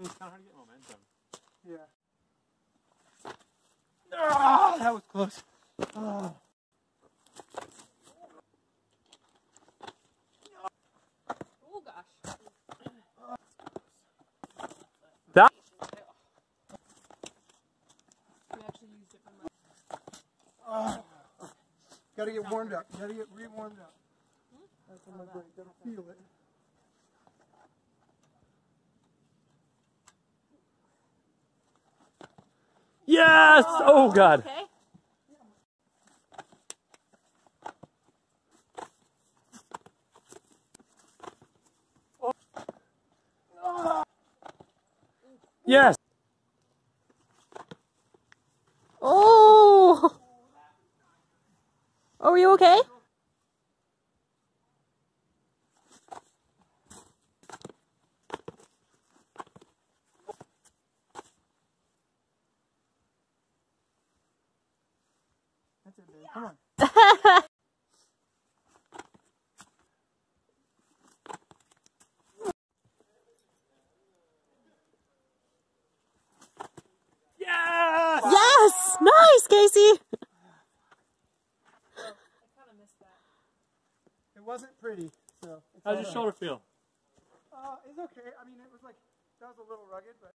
It's kind of hard to get momentum. Yeah. Ah, that was close. Ah. Oh gosh. That- We actually used different mics. Ah. Gotta get warmed up. Gotta get re-warmed up. That's on my break. Gotta feel it. Yes! Oh, oh god. Okay. Yes! Oh. Are you okay? That's it, babe. Come on. Yes! Yes. Nice, Casey. It wasn't pretty, so. It's How's your shoulder feel? Uh, it's okay. I mean, it was like, that was a little rugged, but.